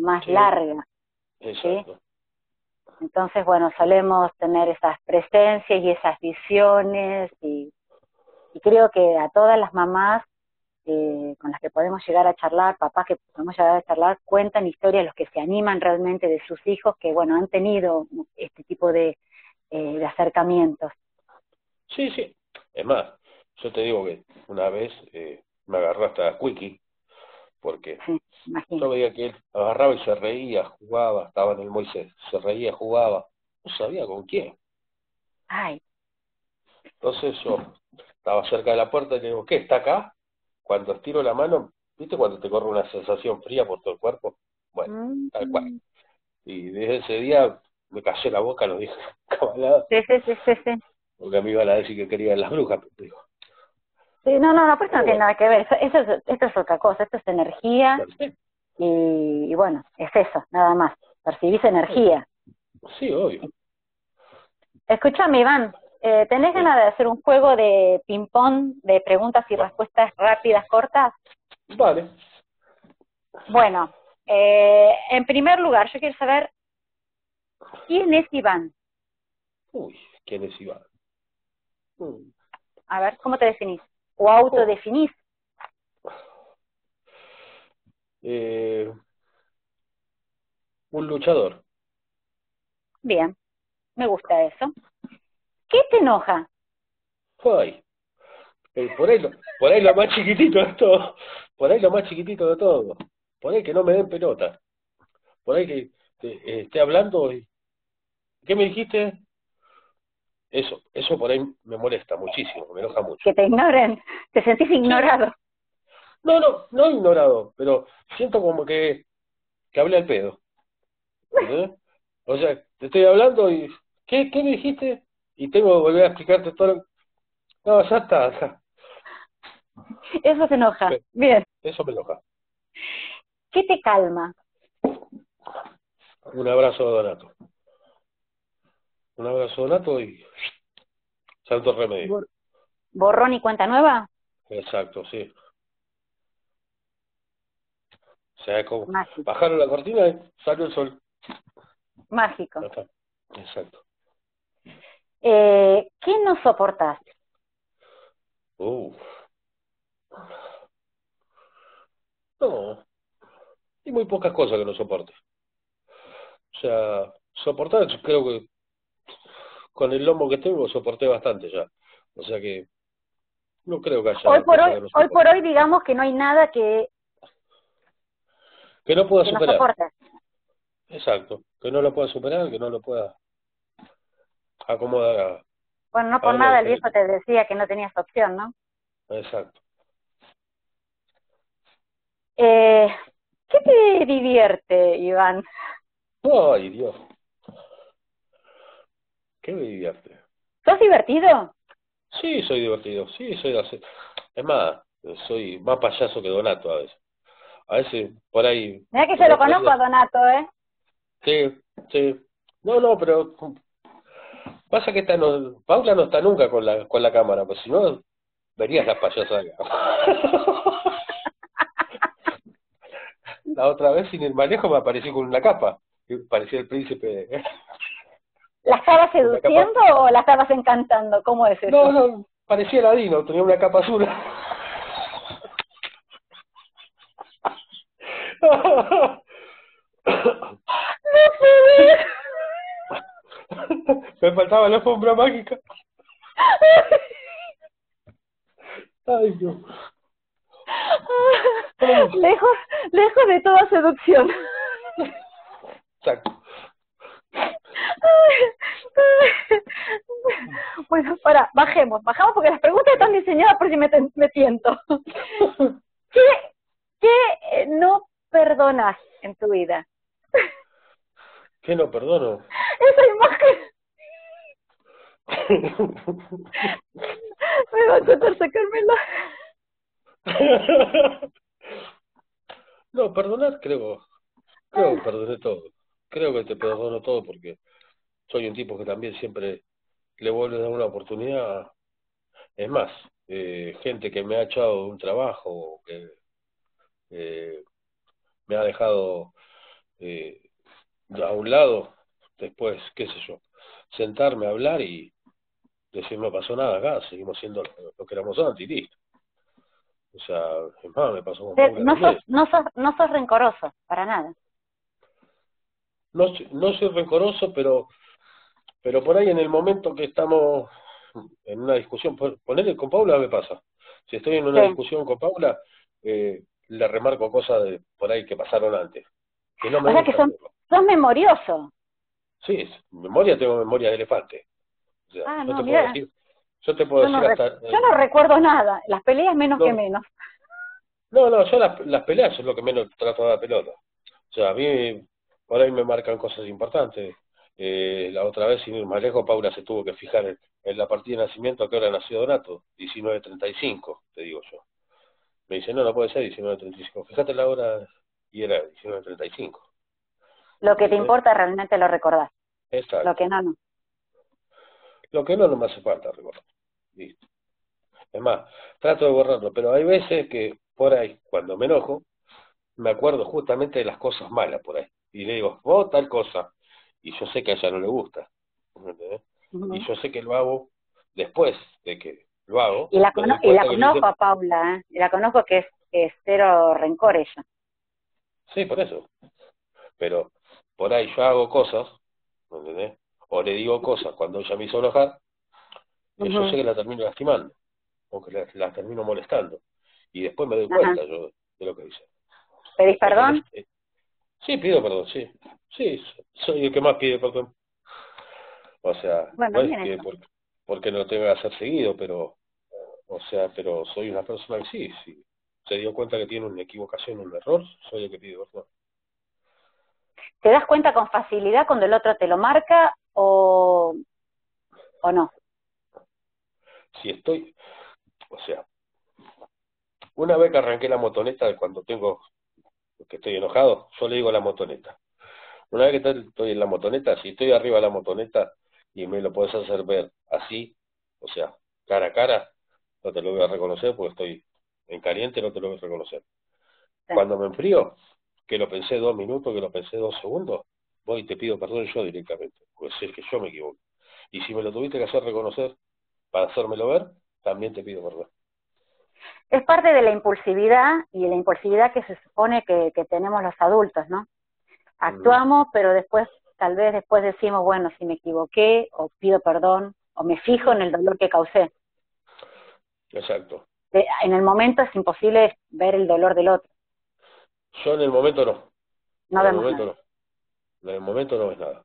más larga. Exacto. Entonces, bueno, solemos tener esas presencias y esas visiones y, creo que a todas las mamás eh, con las que podemos llegar a charlar, papás que podemos llegar a charlar, cuentan historias los que se animan realmente de sus hijos que, bueno, han tenido este tipo de, eh, de acercamientos. Sí, sí. Es más, yo te digo que una vez eh, me agarró hasta Quickie, porque yo veía que él agarraba y se reía, jugaba, estaba en el Moisés, se reía, jugaba, no sabía con quién. Ay. Entonces yo estaba cerca de la puerta y le digo, ¿qué? ¿Está acá? Cuando estiro la mano, ¿viste cuando te corre una sensación fría por todo el cuerpo? Bueno, tal cual. Y desde ese día me cayó la boca, lo dije cabalada. Sí, sí, sí, sí, Porque me iban a decir que querían las brujas, pero digo, Sí, no, no, no, pues no tiene nada que ver. Eso, es, esto es otra cosa, esto es energía. Y, bueno, es eso, nada más. Percibís energía. Sí, obvio. Escúchame, Iván, eh, ¿tenés ganas de hacer un juego de ping-pong de preguntas y respuestas rápidas, cortas? Vale. Bueno, eh, en primer lugar, yo quiero saber, ¿quién es Iván? Uy, ¿quién es Iván? A ver, ¿cómo te definís? O autodefinís? Eh, un luchador. Bien, me gusta eso. ¿Qué te enoja? Ay, por, ahí lo, por ahí lo más chiquitito de todo. Por ahí lo más chiquitito de todo. Por ahí que no me den pelota. Por ahí que eh, esté hablando y... ¿Qué me dijiste? Eso, eso por ahí me molesta muchísimo, me enoja mucho. Que te ignoren, te sentís ignorado. No, no, no ignorado, pero siento como que, que hablé al pedo. O sea, te estoy hablando y, ¿qué, ¿qué me dijiste? Y tengo que volver a explicarte todo. No, ya está. Eso te enoja. Bien. Eso me enoja. ¿Qué te calma? Un abrazo Donato un abrazo donato y santo remedio. ¿Borrón y cuenta nueva? Exacto, sí. O sea, como bajaron la cortina y salió el sol. Mágico. Exacto. Eh, ¿Qué no soportas? Uh. No. Hay muy pocas cosas que no soporte. O sea, soportar creo que con el lomo que tengo soporté bastante ya. O sea que no creo que haya... Hoy por hoy, hoy, por hoy digamos que no hay nada que... Que no pueda superar. Exacto, que no lo pueda superar, que no lo pueda acomodar Bueno, no por nada el viejo te decía que no tenías opción, ¿no? Exacto. Eh, ¿Qué te divierte, Iván? Ay, Dios. ¿Qué me divierte? ¿Sos divertido? Sí, soy divertido. Sí, soy Es más, soy más payaso que Donato a veces. A veces por ahí... Mira que yo lo conozco a Donato, ¿eh? Sí, sí. No, no, pero... Pasa que esta no... Paula no está nunca con la, con la cámara, pues si no, verías las payasas acá. la otra vez sin el manejo me aparecí con una capa. Parecía el príncipe. ¿La estabas seduciendo o la estabas encantando? ¿Cómo es eso? No, no, parecía ladino, tenía una capa azul. Me faltaba la alfombra mágica. Ay, Dios. Lejos, lejos de toda seducción. Exacto. Bueno, para, bajemos, bajamos porque las preguntas están diseñadas por si me, me tiento. ¿Qué, ¿Qué no perdonas en tu vida? ¿Qué no perdono? Esa imagen. Me va a tratar sacármela. no, perdonar creo, creo que perdoné todo. Creo que te perdono todo porque soy un tipo que también siempre le vuelve a dar una oportunidad. Es más, eh, gente que me ha echado un trabajo, que eh, me ha dejado eh, a un lado, después, qué sé yo, sentarme a hablar y decir no pasó nada acá, seguimos siendo lo, que éramos antes y listo. O sea, es más, me pasó no, sos, no, sos, no sos rencoroso, para nada. No, no soy rencoroso, pero pero por ahí en el momento que estamos en una discusión, ponerle con Paula me pasa. Si estoy en una discusión con Paula, eh, le remarco cosas de por ahí que pasaron antes. Que no me o sea que son, memorioso. Sí, memoria, tengo memoria de elefante. ah, no, te puedo decir, yo te puedo decir hasta, Yo no recuerdo nada, las peleas menos que menos. No, no, yo las, las peleas es lo que menos trato de la pelota. O sea, a mí por ahí me marcan cosas importantes. Eh, la otra vez, sin ir más lejos, Paula se tuvo que fijar en, la partida de nacimiento a qué hora nació Donato, 19.35, te digo yo. Me dice, no, no puede ser 19.35. Fíjate la hora y era 19.35. Lo que te importa realmente lo recordás. Exacto. Lo que no, no. Lo que no, no me hace falta recordar. Listo. Es más, trato de borrarlo, pero hay veces que por ahí, cuando me enojo, me acuerdo justamente de las cosas malas por ahí. Y le digo, oh, tal cosa. Y yo sé que a ella no le gusta. Y yo sé que lo hago después de que lo hago. Y la, y la conozco a Paula, ¿eh? y la conozco que es, es cero rencor ella. Sí, por eso. Pero por ahí yo hago cosas, ¿entendés? O le digo cosas cuando ella me hizo enojar, y yo sé que la termino lastimando, o que la, termino molestando. Y después me doy cuenta yo de lo que dice. ¿Pedís perdón? Sí, pido perdón, sí. Sí, soy el que más pide perdón. O sea, no es porque, no lo tenga que hacer seguido, pero, o sea, pero soy una persona que sí, sí. Se dio cuenta que tiene una equivocación, un error, soy el que pide perdón. ¿Te das cuenta con facilidad cuando el otro te lo marca o, o no? Si estoy, o sea, una vez que arranqué la motoneta, cuando tengo, que estoy enojado, yo le digo la motoneta. Una vez que estoy en la motoneta, si estoy arriba de la motoneta y me lo puedes hacer ver así, o sea, cara a cara, no te lo voy a reconocer porque estoy en caliente, no te lo voy a reconocer. Cuando me enfrío, que lo pensé dos minutos, que lo pensé dos segundos, voy y te pido perdón yo directamente, es que yo me equivoco. Y si me lo tuviste que hacer reconocer para hacérmelo ver, también te pido perdón. Es parte de la impulsividad y de la impulsividad que se supone que, que tenemos los adultos, ¿no? Actuamos, pero después, tal vez después decimos, bueno, si me equivoqué, o pido perdón, o me fijo en el dolor que causé. Exacto. En el momento es imposible ver el dolor del otro. Yo en el momento no. No en el momento no. En el momento no ves nada.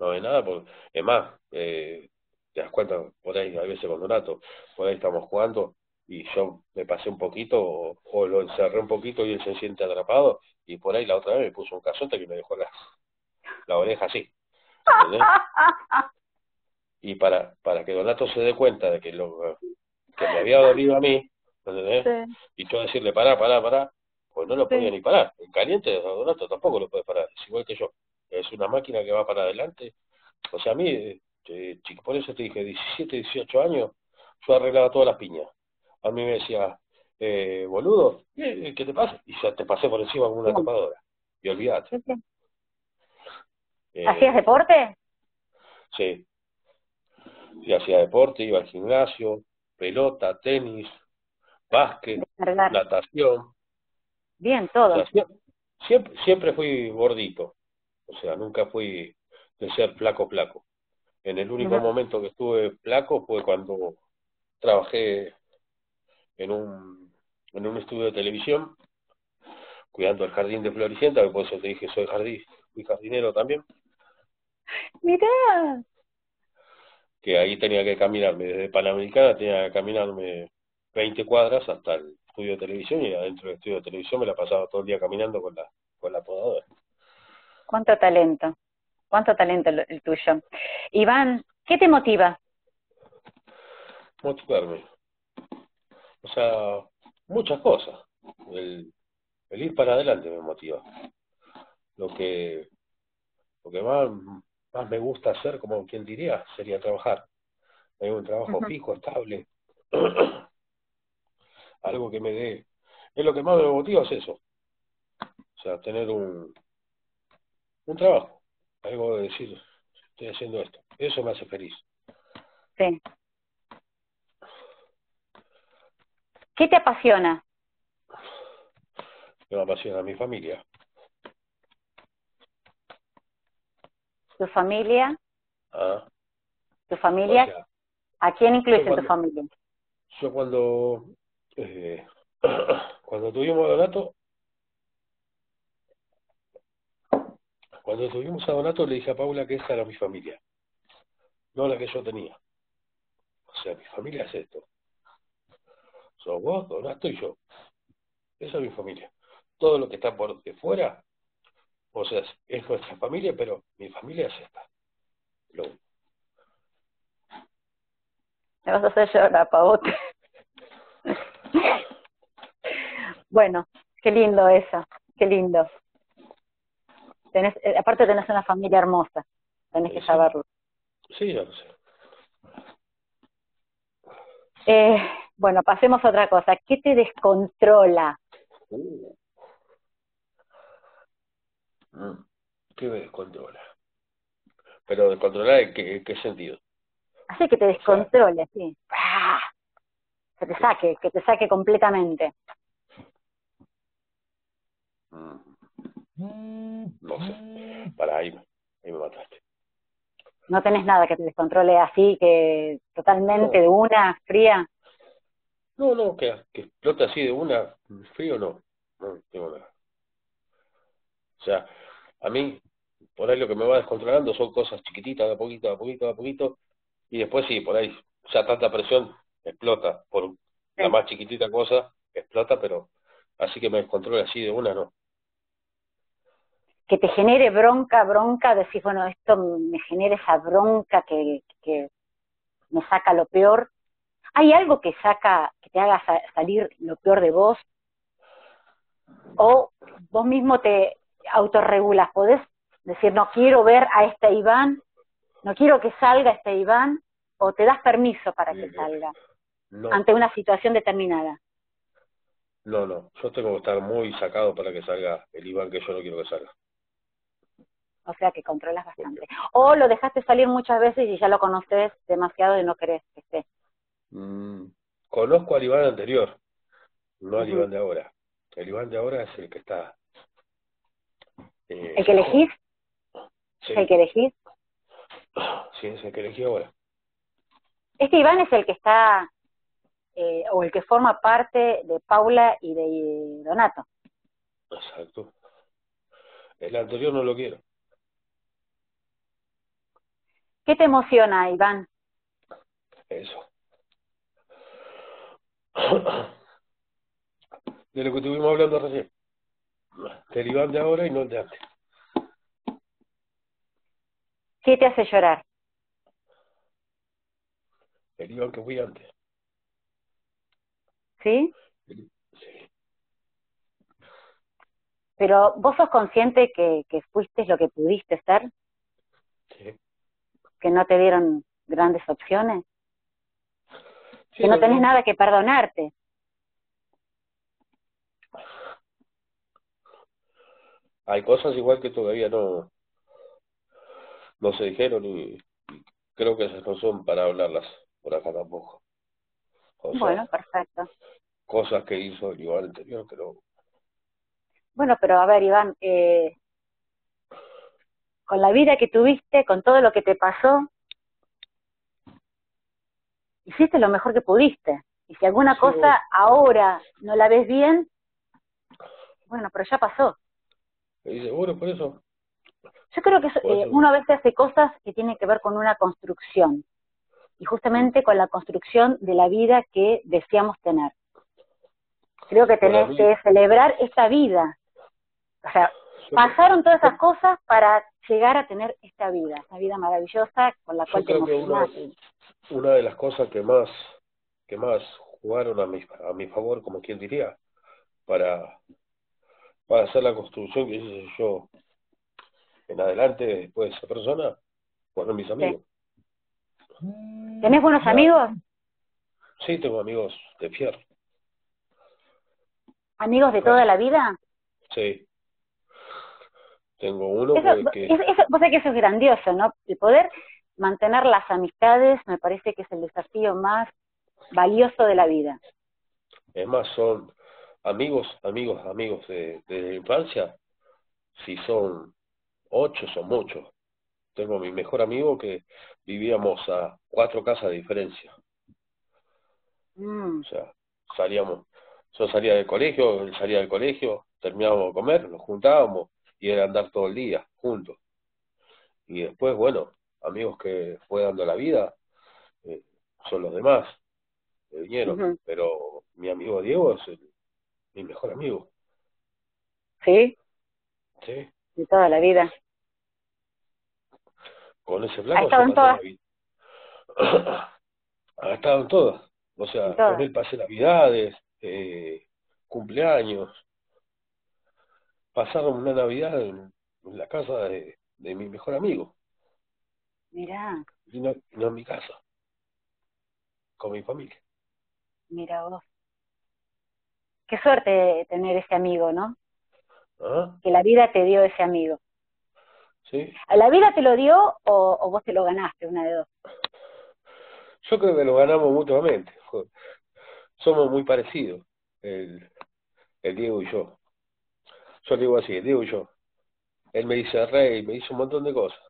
No ves nada, porque, es más, eh, te das cuenta, por ahí, a veces con Donato, por ahí estamos jugando y yo me pasé un poquito o, lo encerré un poquito y él se siente atrapado y por ahí la otra vez me puso un cazote que me dejó la, la oreja así. y para para que Donato se dé cuenta de que lo que me había dolido a mí, y yo decirle, pará, pará, pará, pues no lo podía ni parar. En caliente, Donato tampoco lo puede parar, es igual que yo. Es una máquina que va para adelante. O sea, a mí, eh, por eso te dije, 17, 18 años, yo arreglaba todas las piñas a mí me decía, eh, boludo, ¿qué, te pasa? Y ya te pasé por encima con una topadora. Y olvídate. Eh, ¿Hacías deporte? Sí. Sí, hacía deporte, iba al gimnasio, pelota, tenis, básquet, natación. Bien, todo. siempre, siempre fui gordito. O sea, nunca fui de ser flaco, flaco. En el único momento que estuve flaco fue cuando trabajé en un, en un estudio de televisión, cuidando el jardín de Floricienta, que por eso te dije soy jardín, fui jardinero también. Mirá. Que ahí tenía que caminarme, desde Panamericana tenía que caminarme 20 cuadras hasta el estudio de televisión y adentro del estudio de televisión me la pasaba todo el día caminando con la, con la podadora. Cuánto talento, cuánto talento el tuyo. Iván, ¿qué te motiva? motivarme. O sea, muchas cosas. El, el ir para adelante me motiva. Lo que, lo que más, más me gusta hacer, como quien diría, sería trabajar. Hay un trabajo fijo, estable. Algo que me dé. Es lo que más me motiva, es eso. O sea, tener un, un trabajo. Algo de decir, estoy haciendo esto. Eso me hace feliz. Sí. ¿Qué te apasiona? Me apasiona mi familia. ¿Tu familia? Ah. ¿Tu familia? ¿A quién incluyes en tu familia? Yo cuando eh, cuando tuvimos a Donato cuando tuvimos a Donato le dije a Paula que esa era mi familia, no la que yo tenía. O sea, mi familia es esto. Son vos, Donato y yo. Esa es mi familia. Todo lo que está por de fuera o sea, es nuestra familia, pero mi familia es esta. Lo... Me vas a hacer llorar, pavote. bueno, qué lindo eso, qué lindo. Tenés, eh, aparte tenés una familia hermosa, tenés que saberlo. Sí, ya lo sé. Eh, bueno, pasemos a otra cosa. ¿Qué te descontrola? Uh. Mm. ¿Qué me descontrola? Pero descontrolar en qué, qué sentido? Así que te descontrole, sí. Que te saque, que te saque completamente. Mm. No sé. Para ahí, ahí me mataste. ¿No tenés nada que te descontrole así, que totalmente de una, fría? No, no, que, que explote así de una, frío no. No tengo nada. O sea, a mí, por ahí lo que me va descontrolando son cosas chiquititas, de a poquito, de a poquito, de a poquito, y después sí, por ahí, ya tanta presión, explota, por la más chiquitita cosa, explota, pero así que me descontrola así de una, no. Que te genere bronca, bronca, decir, bueno, esto me genera esa bronca que, que me saca lo peor. ¿Hay algo que saca, que te haga salir lo peor de vos? ¿O vos mismo te, autorregulas, podés decir, no quiero ver a este Iván, no quiero que salga este Iván, o te das permiso para que salga ante una situación determinada. No, no, yo tengo que estar muy sacado para que salga el Iván que yo no quiero que salga. O sea que controlas bastante. O lo dejaste salir muchas veces y ya lo conoces demasiado y no querés que esté. Mm, conozco al Iván anterior, no al Iván de ahora. El Iván de ahora es el que está eh, ¿El que elegís? Sí. ¿El que elegís? Sí, es el que elegí ahora. Este Iván es el que está, eh, o el que forma parte de Paula y de Donato. Exacto. El anterior no lo quiero. ¿Qué te emociona, Iván? Eso. De lo que estuvimos hablando recién. Del Iván de ahora y no de antes. ¿Qué te hace llorar? El Iván que fui antes. ¿Sí? Sí. Pero vos sos consciente que, que fuiste lo que pudiste ser? Sí. Que no te dieron grandes opciones. Que no tenés nada que perdonarte. hay cosas igual que todavía no no se dijeron y, creo que esas no son para hablarlas por acá tampoco. bueno, perfecto. Cosas que hizo el Iván anterior, pero... Bueno, pero a ver, Iván, eh, con la vida que tuviste, con todo lo que te pasó, hiciste lo mejor que pudiste. Y si alguna cosa ahora no la ves bien, bueno, pero ya pasó. Y bueno, por eso. Yo creo que eh, uno a veces hace cosas que tienen que ver con una construcción. Y justamente con la construcción de la vida que deseamos tener. Creo que tenés que celebrar esta vida. O sea, pasaron todas esas cosas para llegar a tener esta vida, esta vida maravillosa con la cual te una, una de las cosas que más que más jugaron a mi, a mi favor, como quien diría, para, para hacer la construcción que hice yo en adelante después de esa persona, fueron mis amigos. ¿Tenés buenos amigos? Sí, tengo amigos de fierro. ¿Amigos de toda la vida? Sí. Tengo uno que... Eso, vos sabés que eso es grandioso, ¿no? El poder mantener las amistades me parece que es el desafío más valioso de la vida. Es más, son amigos, amigos, amigos de, de la infancia. Si son ocho, son muchos. Tengo mi mejor amigo que vivíamos a cuatro casas de diferencia. Mm. O sea, salíamos, yo salía del colegio, él salía del colegio, terminábamos de comer, nos juntábamos y era andar todo el día juntos. Y después, bueno, amigos que fue dando la vida eh, son los demás que vinieron, pero mi amigo Diego es mi mejor amigo. ¿Sí? Sí. De toda la vida. Con ese blanco. Ha estado en todas. ha estado en todas. O sea, con él pasé navidades, eh, cumpleaños. Pasaron una Navidad en, la casa de, de, mi mejor amigo. Mirá. Y no, en mi casa. Con mi familia. Mira vos. Qué suerte tener ese amigo, ¿no? ¿Ah? Que la vida te dio ese amigo. ¿Sí? ¿A la vida te lo dio o, o vos te lo ganaste, una de dos? Yo creo que lo ganamos mutuamente. Somos muy parecidos, el, el Diego y yo. Yo le digo así, el Diego y yo. Él me dice rey, me dice un montón de cosas.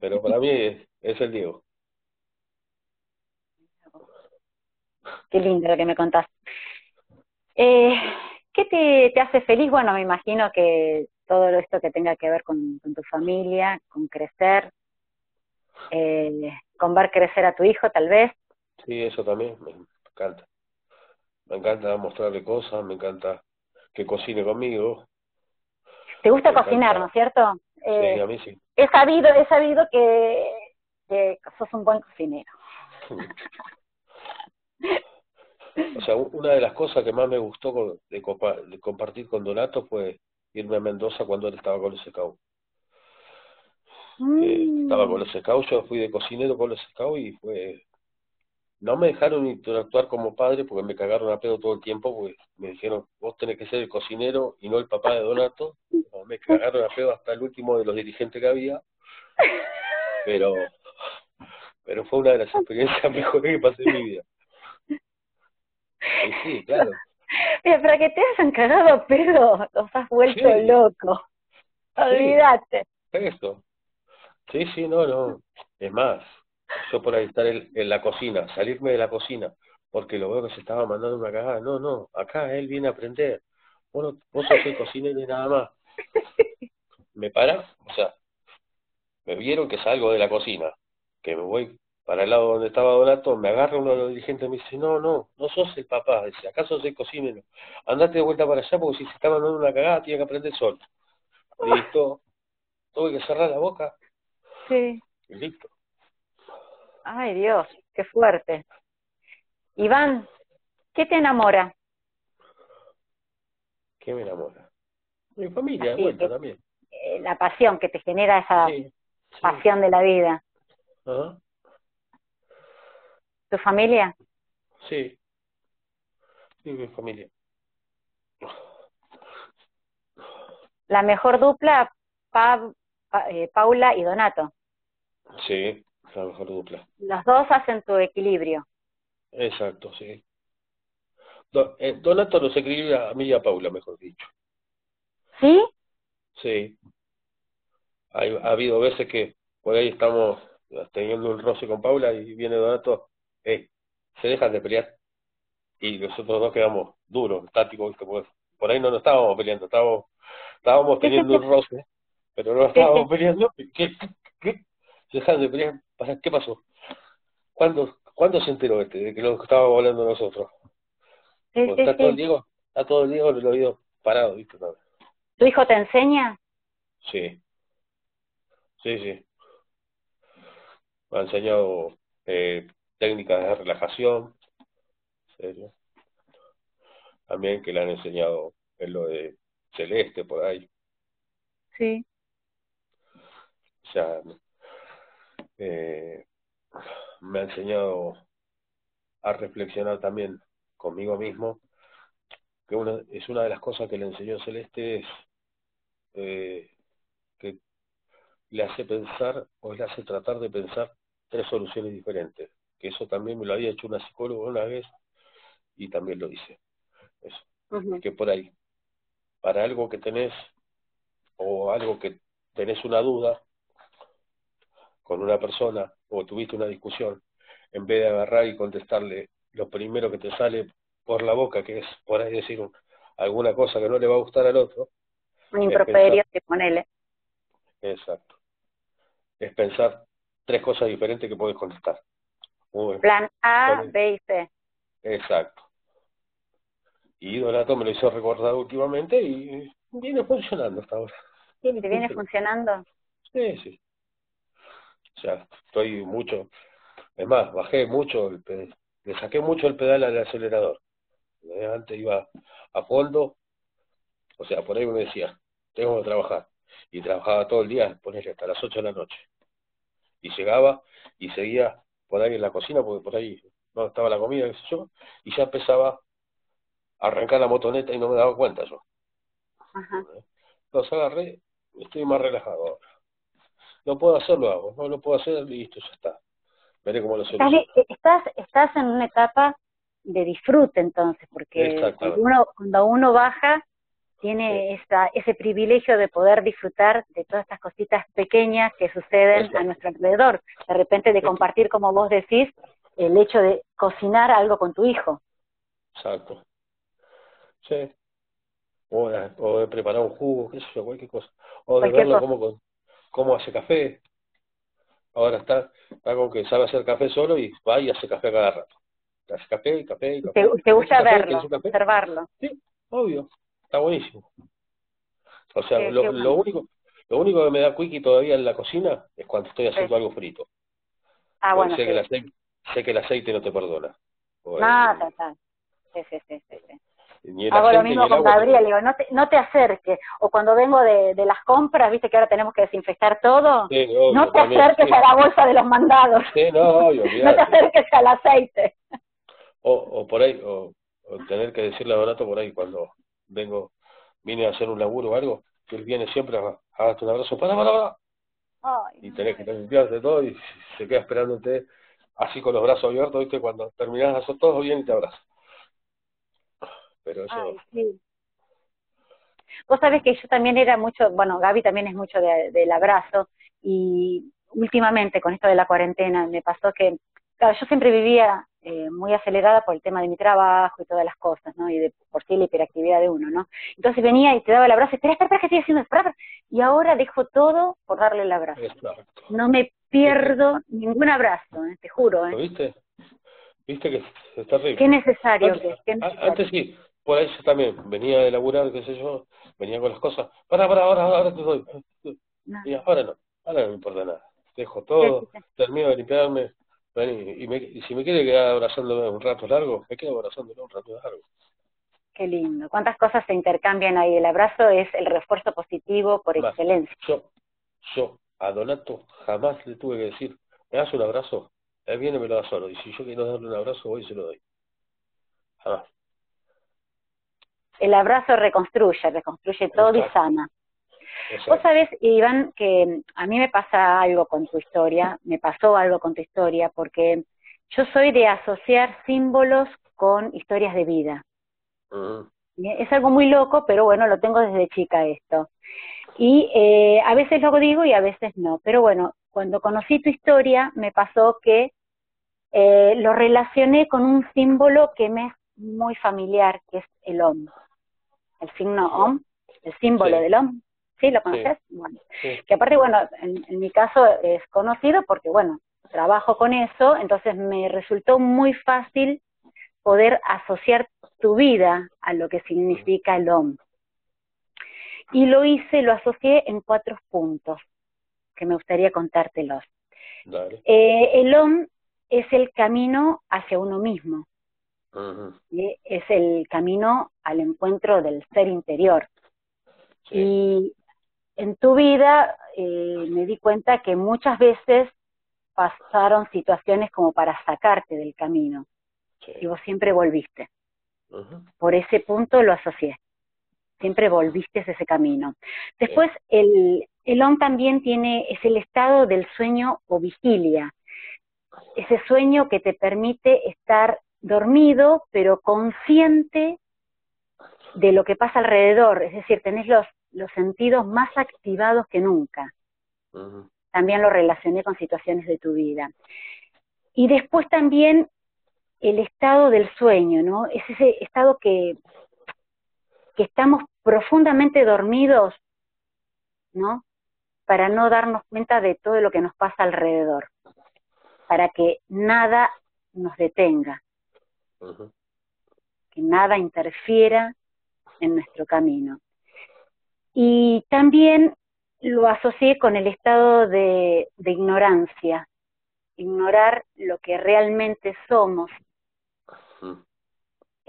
Pero para mí es, es el Diego. Qué lindo lo que me contás. Eh, ¿Qué te, te hace feliz? Bueno, me imagino que todo esto que tenga que ver con, con tu familia, con crecer, eh, con ver crecer a tu hijo tal vez. Sí, eso también me encanta. Me encanta mostrarle cosas, me encanta que cocine conmigo. ¿Te gusta cocinar, no es cierto? Eh, sí, a mí sí. He sabido, he sabido que, que sos un buen cocinero. o sea, una de las cosas que más me gustó de, de compartir con Donato fue irme a Mendoza cuando él estaba con los scouts. Eh, estaba con los scouts, yo fui de cocinero con los scouts y fue... No me dejaron interactuar como padre porque me cagaron a pedo todo el tiempo porque me dijeron, vos tenés que ser el cocinero y no el papá de Donato. me cagaron a pedo hasta el último de los dirigentes que había. Pero pero fue una de las experiencias mejores que pasé en mi vida. Y sí, claro. Mira, para que te hayan cagado a pedo, los has vuelto loco. Olvídate. Eso. Sí, sí, no, no. Es más, yo por ahí estar en, la cocina, salirme de la cocina, porque lo veo que se estaba mandando una cagada. No, no, acá él viene a aprender. Vos, vos sos el cocinero y nada más. Me para, o sea, me vieron que salgo de la cocina, que me voy para el lado donde estaba Donato, me agarra uno de los dirigentes y me dice, no, no, no sos el papá, dice, acaso sos el cocinero, andate de vuelta para allá porque si se está mandando una cagada tiene que aprender solo. Listo, tuve que cerrar la boca. Sí. Y listo. Ay Dios, qué fuerte. Iván, ¿qué te enamora? ¿Qué me enamora? Mi familia, de vuelta también. Eh, la pasión que te genera esa pasión de la vida. Ajá. ¿Tu familia? Sí. Sí, mi familia. La mejor dupla, eh, Paula y Donato. Sí, la mejor dupla. Los dos hacen tu equilibrio. Exacto, sí. Eh, Donato los equilibra a mí y a Paula, mejor dicho. ¿Sí? Sí. Hay, ha habido veces que por ahí estamos teniendo un roce con Paula y viene Donato eh, se dejan de pelear y nosotros dos quedamos duros, estáticos, por ahí no nos estábamos peleando, estábamos, estábamos teniendo un roce, pero no estábamos peleando. ¿Qué, qué, Se dejan de pelear, ¿qué pasó? ¿Cuándo, ¿Cuándo se enteró este de que lo estábamos hablando nosotros? está todo el Diego, está todo el Diego en el oído parado, ¿viste? ¿Tu hijo te enseña? Sí, sí, sí. Me ha enseñado eh, técnicas de relajación, serio. También que le han enseñado en lo de celeste por ahí. Sí. O sea, eh, me ha enseñado a reflexionar también conmigo mismo, que una, es una de las cosas que le enseñó Celeste es eh, que le hace pensar o le hace tratar de pensar tres soluciones diferentes, que eso también me lo había hecho una psicóloga una vez y también lo hice. Eso. Que por ahí, para algo que tenés o algo que tenés una duda con una persona o tuviste una discusión, en vez de agarrar y contestarle lo primero que te sale por la boca, que es por ahí decir alguna cosa que no le va a gustar al otro. Un improperio que ponele. Exacto. Es pensar tres cosas diferentes que puedes contestar. Plan A, B y C. Exacto. Y Donato me lo hizo recordar últimamente y viene funcionando hasta ahora. ¿Te viene funcionando? Sí, sí. O sea, estoy mucho, es más, bajé mucho, el le saqué mucho el pedal al acelerador. Antes iba a fondo, o sea, por ahí me decía, tengo que trabajar. Y trabajaba todo el día, ponerle hasta las 8 de la noche. Y llegaba y seguía por ahí en la cocina, porque por ahí no estaba la comida, qué sé yo, y ya empezaba a arrancar la motoneta y no me daba cuenta yo. Ajá. Entonces agarré, estoy más relajado ahora. No puedo hacerlo, hago, no lo puedo hacer, listo, ya está. Veré cómo lo Estás, estás en una etapa de disfrute entonces, porque cuando uno, cuando uno baja tiene esa, ese privilegio de poder disfrutar de todas estas cositas pequeñas que suceden a nuestro alrededor. De repente de compartir, como vos decís, el hecho de cocinar algo con tu hijo. Exacto. Sí. O de, preparar un jugo, qué sé yo, cualquier cosa. O de verlo cómo, cómo hace café. Ahora está, está con que sabe hacer café solo y va y hace café cada rato. Hace café, café, café. ¿Te, gusta verlo, observarlo? Sí, obvio. Está buenísimo. O sea, lo, lo, único lo único que me da quickie todavía en la cocina es cuando estoy haciendo algo frito. Ah, bueno. Sé, que el aceite, sé que el aceite no te perdona. No, total. Sí, sí, sí, sí. Hago lo mismo con Gabriel, digo, no te, no te acerques. O cuando vengo de, de las compras, viste que ahora tenemos que desinfectar todo, no te acerques a la bolsa de los mandados. no, no te acerques al aceite. O, o por ahí, o, o tener que decirle a Donato por ahí cuando vengo, vine a hacer un laburo o algo, que él viene siempre a, darte un abrazo, para, para, para. y tenés que limpiarte todo y se queda esperándote así con los brazos abiertos, viste, cuando terminás de hacer todo bien y te abraza. Pero eso... sí. Vos sabés que yo también era mucho, bueno, Gaby también es mucho del abrazo y últimamente con esto de la cuarentena me pasó que, claro, yo siempre vivía eh, muy acelerada por el tema de mi trabajo y todas las cosas, ¿no? Y de por sí la hiperactividad de uno, ¿no? Entonces venía y te daba el abrazo, espera, espera, espera, ¿qué estoy haciendo? Espera, Y ahora dejo todo por darle el abrazo. No me pierdo ningún abrazo, ¿eh? te juro, ¿eh? ¿Lo viste? ¿Viste que está rico? Qué necesario antes, que, Antes sí, por ahí yo también venía de laburar, qué sé yo, venía con las cosas, para, para, ahora, ahora te doy. Y ahora no, ahora no me importa nada. Dejo todo, termino de limpiarme, y, si me quiere quedar abrazándome un rato largo, me quedo abrazándolo un rato largo. Qué lindo. ¿Cuántas cosas se intercambian ahí? El abrazo es el refuerzo positivo por excelencia. Yo, yo a Donato jamás le tuve que decir, ¿me das un abrazo? Él viene y me lo da solo. Y si yo quiero darle un abrazo, voy y se lo doy. Jamás. El abrazo reconstruye, reconstruye todo y sana. Vos sabés, Iván, que a mí me pasa algo con tu historia, me pasó algo con tu historia, porque yo soy de asociar símbolos con historias de vida. Es algo muy loco, pero bueno, lo tengo desde chica esto. Y eh, a veces lo digo y a veces no. Pero bueno, cuando conocí tu historia, me pasó que eh, lo relacioné con un símbolo que me es muy familiar, que es el OM. El signo OM, el símbolo del OM. ¿Sí? ¿Lo conoces? Bueno. Que aparte, bueno, en, mi caso es conocido porque, bueno, trabajo con eso, entonces me resultó muy fácil poder asociar tu vida a lo que significa el OM. Y lo hice, lo asocié en cuatro puntos, que me gustaría contártelos. Eh, el OM es el camino hacia uno mismo. Es el camino al encuentro del ser interior. Y en tu vida eh, me di cuenta que muchas veces pasaron situaciones como para sacarte del camino. Y vos siempre volviste. Por ese punto lo asocié. Siempre volviste a ese camino. Después, el, el ON también tiene, es el estado del sueño o vigilia. Ese sueño que te permite estar dormido, pero consciente de lo que pasa alrededor. Es decir, tenés los, los sentidos más activados que nunca. También lo relacioné con situaciones de tu vida. Y después también el estado del sueño, ¿no? Es ese estado que, que estamos profundamente dormidos, ¿no? Para no darnos cuenta de todo lo que nos pasa alrededor, para que nada nos detenga, que nada interfiera en nuestro camino. Y también lo asocié con el estado de, de ignorancia, ignorar lo que realmente somos,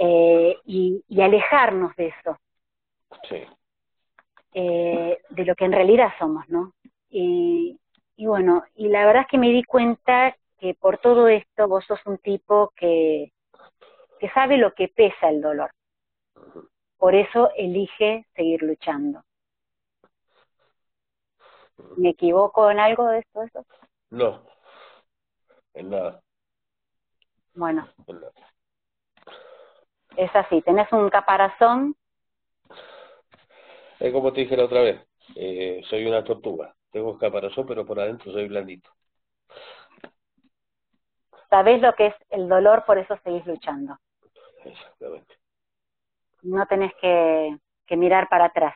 eh, y, alejarnos de eso. Eh, de lo que en realidad somos, ¿no? Y, bueno, y la verdad es que me di cuenta que por todo esto vos sos un tipo que, que sabe lo que pesa el dolor. Por eso elige seguir luchando. ¿Me equivoco en algo de esto? Eso? No, en nada. Bueno. Es así, tenés un caparazón. Es como te dije la otra vez, eh, soy una tortuga. Tengo caparazón, pero por adentro soy blandito. Sabés lo que es el dolor, por eso seguís luchando. Exactamente. No tenés que, que mirar para atrás.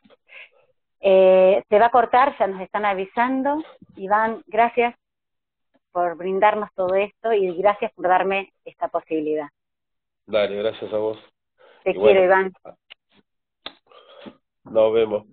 Eh, se va a cortar, ya nos están avisando. Iván, gracias por brindarnos todo esto y gracias por darme esta posibilidad. Dale, gracias a vos. Te quiero, Iván. Nos vemos.